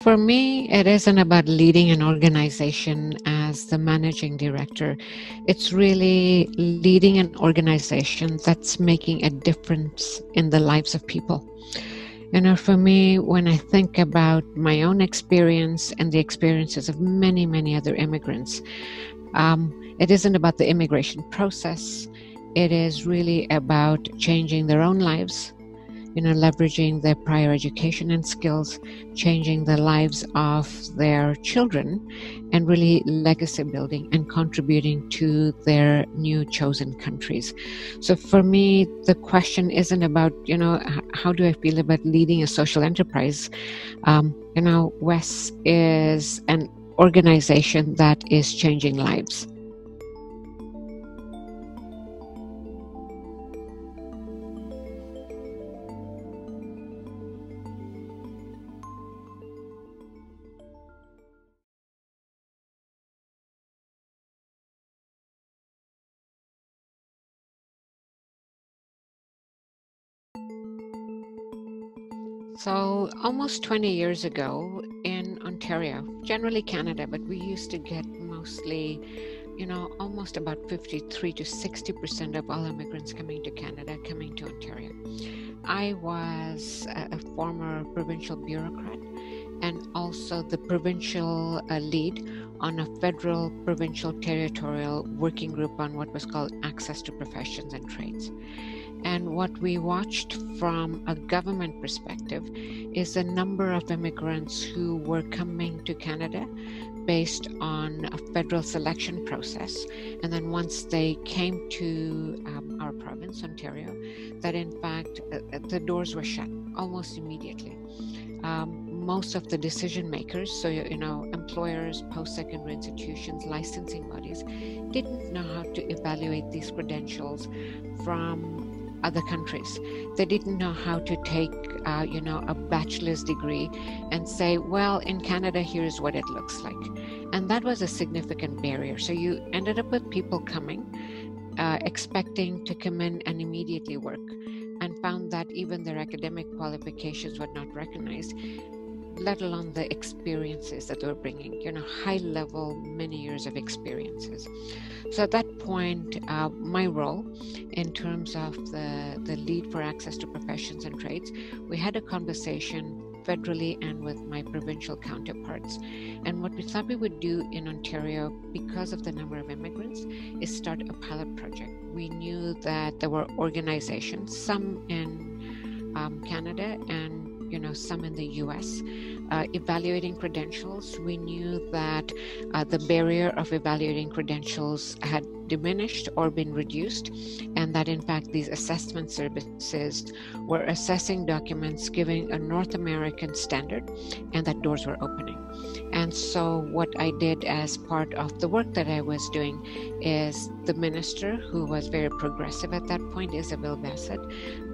For me, it isn't about leading an organization as the managing director. It's really leading an organization that's making a difference in the lives of people. You know, for me, when I think about my own experience and the experiences of many, many other immigrants, um, it isn't about the immigration process. It is really about changing their own lives you know, leveraging their prior education and skills, changing the lives of their children, and really legacy building and contributing to their new chosen countries. So for me, the question isn't about, you know, how do I feel about leading a social enterprise? Um, you know, WES is an organization that is changing lives. So, almost 20 years ago in Ontario, generally Canada, but we used to get mostly, you know, almost about 53 to 60% of all immigrants coming to Canada coming to Ontario. I was a, former provincial bureaucrat and also the provincial uh, lead on a federal, provincial, territorial working group on what was called access to professions and trades. And what we watched from a government perspective is the number of immigrants who were coming to Canada based on a federal selection process. And then once they came to um, our province, Ontario, that in fact uh, uh the doors were shut almost immediately. Um, most of the decision makers, so you know, employers, post-secondary institutions, licensing bodies, didn't know how to evaluate these credentials from other countries. They didn't know how to take, uh, you know, a bachelor's degree and say, well, in Canada, here's what it looks like. And that was a significant barrier. So you ended up with people coming, uh, expecting to come in and immediately work, and found that even their academic qualifications were not recognized let alone the experiences that they were bringing, you know, high level, many years of experiences. So at that point, uh, my role in terms of the, the lead for access to professions and trades, we had a conversation federally and with my provincial counterparts. And what we thought we would do in Ontario, because of the number of immigrants, is start a pilot project. We knew that there were organizations, some in um, Canada and you know some in the US uh, evaluating credentials. We knew that uh, the barrier of evaluating credentials had diminished or been reduced, and that in fact these assessment services were assessing documents giving a North American standard, and that doors were opening. And so, what I did as part of the work that I was doing is the minister, who was very progressive at that point, Isabel Bassett,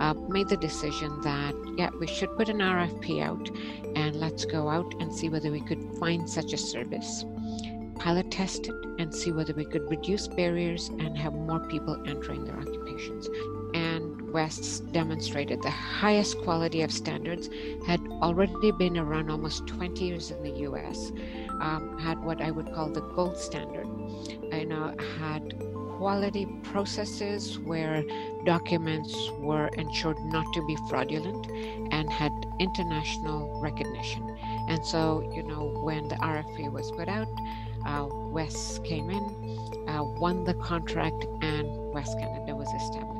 uh, made the decision that, yeah, we should put an RFP out and let's go out and see whether we could find such a service pilot test it and see whether we could reduce barriers and have more people entering their occupations. And WES demonstrated the highest quality of standards, had already been around almost 20 years in the US, um, had what I would call the gold standard, and uh, had quality processes where documents were ensured not to be fraudulent and had international recognition. And so, you know, when the RFA was put out, WES came in, uh, won the contract, and WES Canada was established.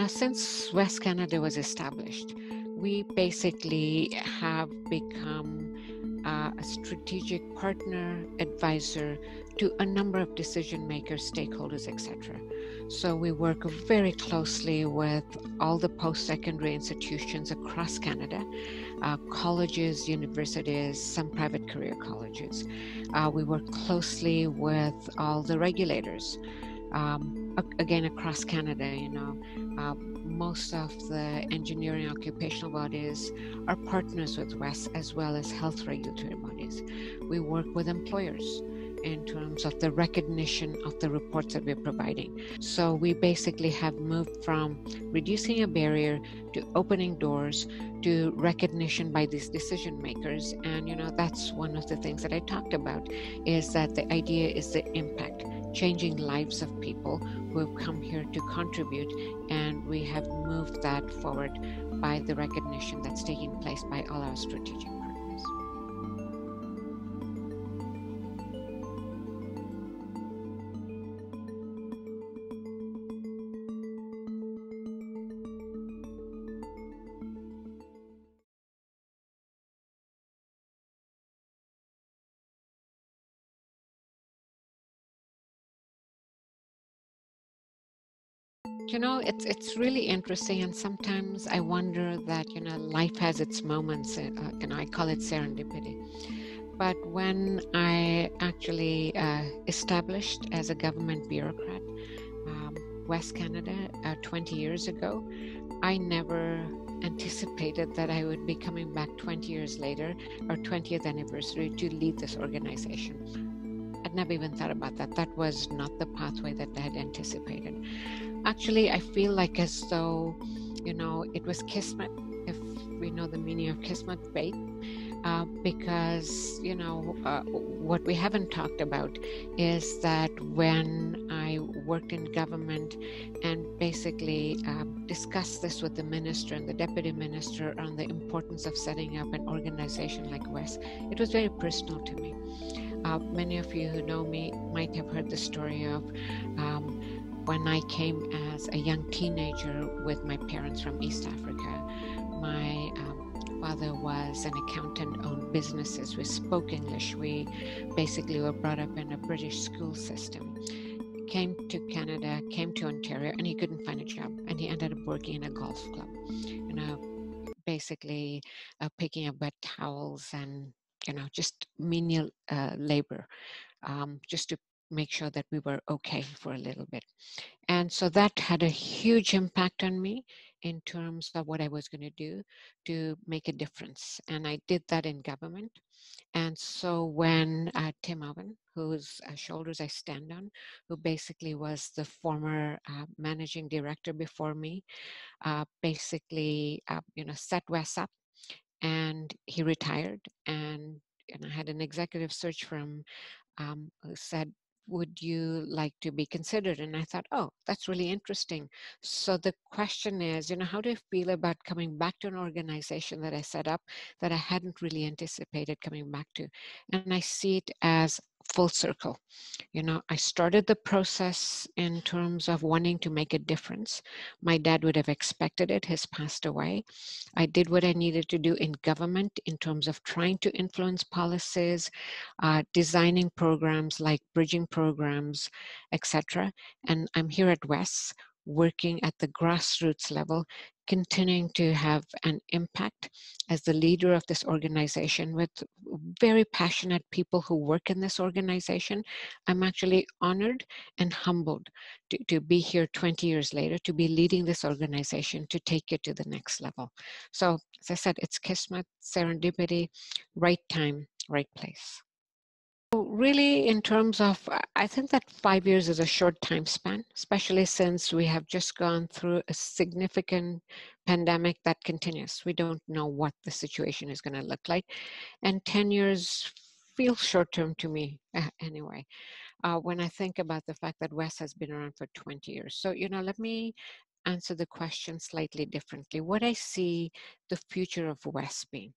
Now, since WES Canada was established, we basically have become uh, a strategic partner, advisor to a number of decision makers, stakeholders, etc. So we work very closely with all the post secondary institutions across Canada, uh, colleges, universities, some private career colleges. Uh, we work closely with all the regulators um, again across Canada. You know, uh, most of the engineering occupational bodies are partners with WES as well as health regulatory bodies. We work with employers in terms of the recognition of the reports that we're providing. So we basically have moved from reducing a barrier to opening doors to recognition by these decision makers. And you know, that's one of the things that I talked about is that the idea is the impact, changing lives of people who have come here to contribute. And we have moved that forward by the recognition that's taking place by all our strategic You know, it's it's really interesting, and sometimes I wonder that you know life has its moments. Uh, you know, I call it serendipity. But when I actually uh, established as a government bureaucrat, um, WES Canada, uh, 20 years ago, I never anticipated that I would be coming back 20 years later, our 20th anniversary, to lead this organization. Never even thought about that. That was not the pathway that I had anticipated actually i feel like as though you know it was kismet if we know the meaning of kismet fate uh, because you know uh, what we haven't talked about is that when I worked in government and basically uh, discussed this with the minister and the deputy minister on the importance of setting up an organization like WES, it was very personal to me. Uh, many of you who know me might have heard the story of um, when I came as a young teenager with my parents from East Africa, my um, father was an accountant, owned businesses. We spoke English. We basically were brought up in a British school system. Came to Canada, came to Ontario, and he couldn't find a job. And he ended up working in a golf club, you know, basically uh, picking up wet towels and, you know, just menial uh, labor um, just to make sure that we were okay for a little bit. And so that had a huge impact on me in terms of what I was going to do to make a difference. And I did that in government. And so when uh, Tim Owen, whose uh, shoulders I stand on, who basically was the former uh, managing director before me, uh, basically, uh, you know, set WES up and he retired and and I had an executive search firm um, who said, would you like to be considered? And I thought, oh, that's really interesting. So the question is, you know, how do you feel about coming back to an organization that I set up that I hadn't really anticipated coming back to? And I see it as full circle. You know, I started the process in terms of wanting to make a difference. My dad would have expected it, he's passed away. I did what I needed to do in government in terms of trying to influence policies, uh, designing programs like bridging programs, etc. And I'm here at WES working at the grassroots level, continuing to have an impact as the leader of this organization with very passionate people who work in this organization. I'm actually honored and humbled to, to be here 20 years later, to be leading this organization to take it to the next level. So, as I said, it's Kismet, serendipity, right time, right place. Really, in terms of, I think that five years is a short time span, especially since we have just gone through a significant pandemic that continues. We don't know what the situation is going to look like. And 10 years feels short term to me uh, anyway. Uh, when I think about the fact that WES has been around for 20 years. So, you know, let me answer the question slightly differently. What I see the future of WES being.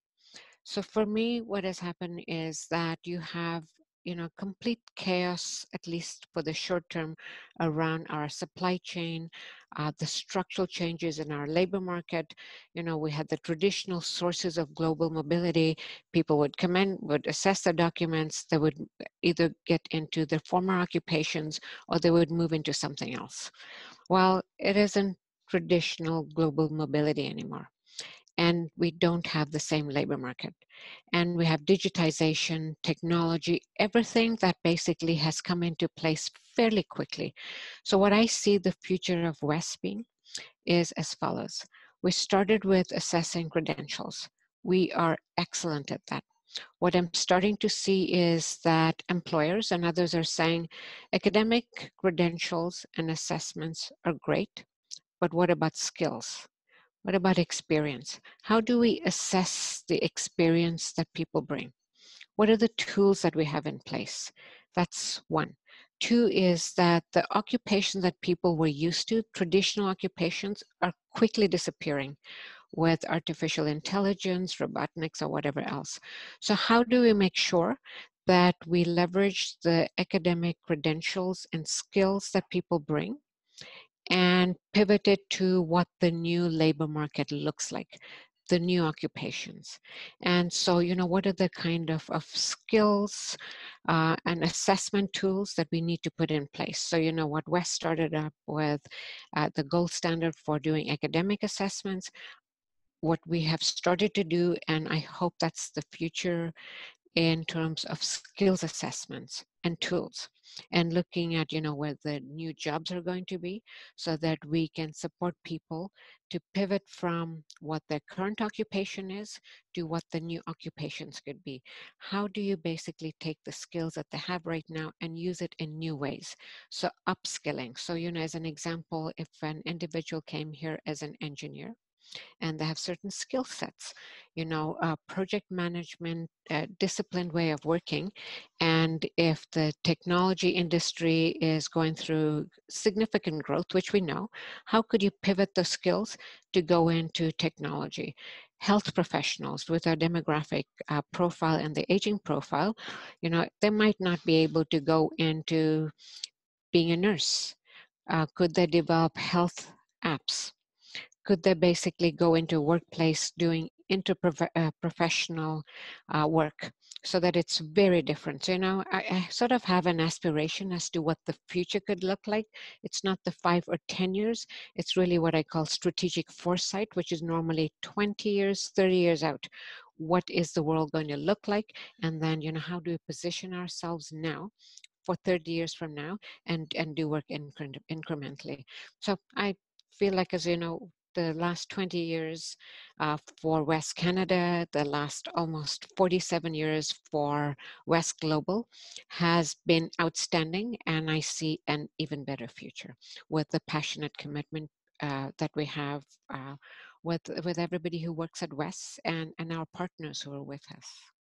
So for me, what has happened is that you have you know complete chaos at least for the short term around our supply chain uh, the structural changes in our labor market. You know we had the traditional sources of global mobility. People would come in would assess their documents. They would either get into their former occupations or they would move into something else. Well it isn't traditional global mobility anymore and we don't have the same labor market. And we have digitization, technology, everything that basically has come into place fairly quickly. So, what I see the future of WES being is as follows We started with assessing credentials, we are excellent at that. What I'm starting to see is that employers and others are saying academic credentials and assessments are great, but what about skills? What about experience? How do we assess the experience that people bring? What are the tools that we have in place? That's one. Two is that the occupations that people were used to, traditional occupations, are quickly disappearing with artificial intelligence, robotics, or whatever else. So, how do we make sure that we leverage the academic credentials and skills that people bring and pivoted to what the new labor market looks like the new occupations. And so you know what are the kind of, of skills uh, and assessment tools that we need to put in place? So you know what WES started up with uh, the gold standard for doing academic assessments what we have started to do and i hope that's the future in terms of skills assessments and tools and looking at you know where the new jobs are going to be so that we can support people to pivot from what their current occupation is to what the new occupations could be. How do you basically take the skills that they have right now and use it in new ways? So upskilling. So you know as an example if an individual came here as an engineer and they have certain skill sets you know uh, project management uh, disciplined way of working and if the technology industry is going through significant growth which we know how could you pivot the skills to go into technology? Health professionals with our demographic uh, profile and the aging profile you know they might not be able to go into being a nurse. Uh, could they develop health apps could they basically go into workplace doing interprofessional uh, uh, work so that it's very different. You know, I, I, sort of have an aspiration as to what the future could look like. It's not the five or 10 years, it's really what I call strategic foresight, which is normally 20 years, 30 years out. What is the world going to look like? And then, you know, how do we position ourselves now for 30 years from now and, and do work incre- incrementally? So I feel like, as you know, the last 20 years uh, for WES Canada, the last almost 47 years for WES Global has been outstanding, and I see an even better future with the passionate commitment uh, that we have uh, with with everybody who works at WES and, and our partners who are with us.